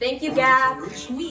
Thank you, Gab.